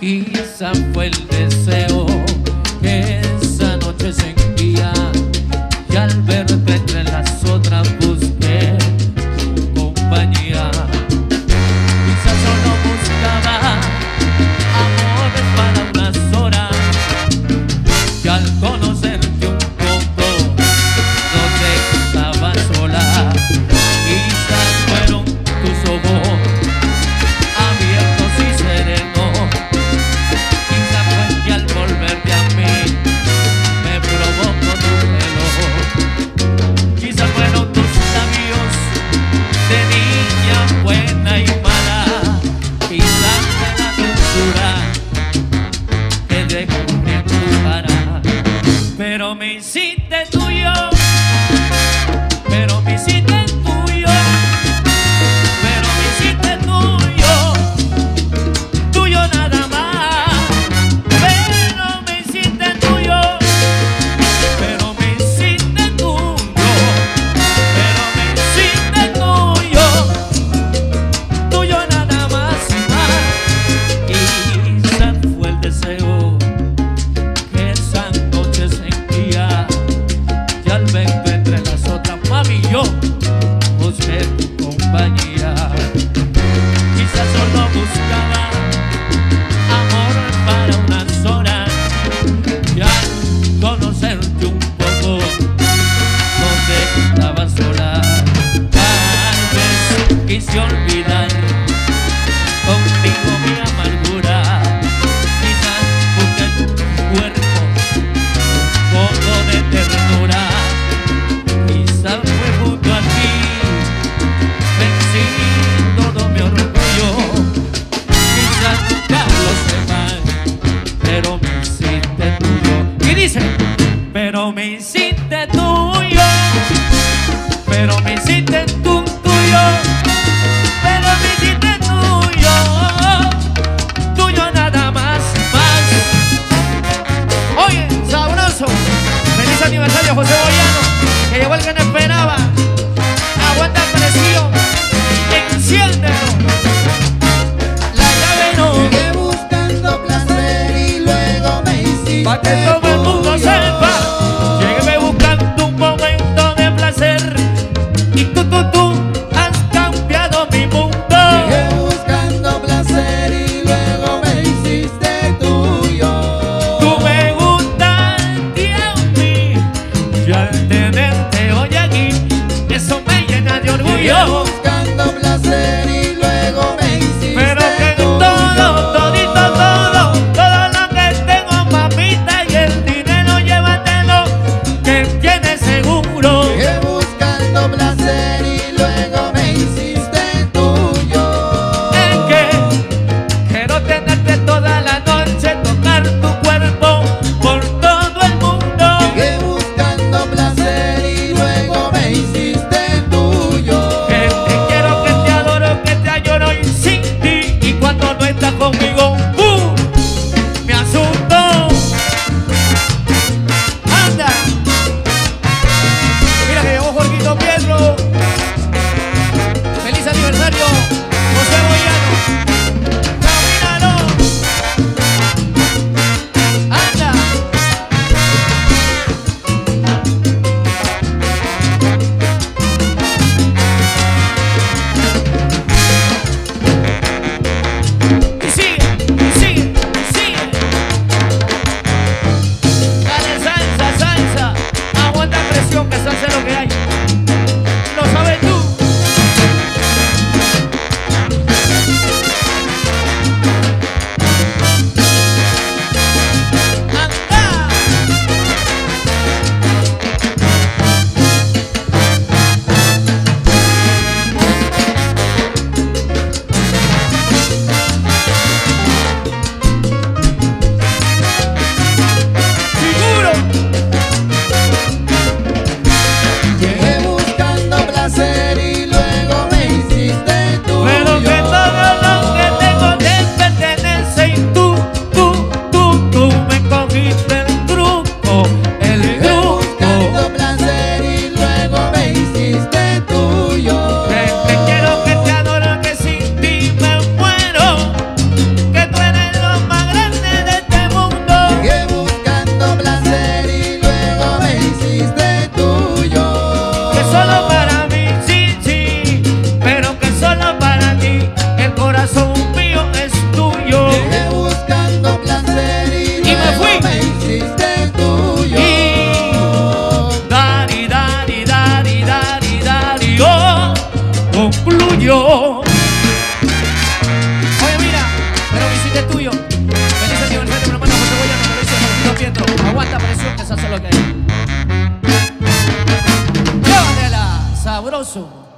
y San Fuentes. quise olvidar. Contigo mi amargura Quizás busqué en tu cuerpo Poco de ternura. Quizás fue junto a ti Vencí todo mi orgullo. Quizás nunca lo sé mal Pero me hiciste tuyo. Y dice Pero me hiciste tuyo. Pero me hiciste tuyo Gracias. awesome.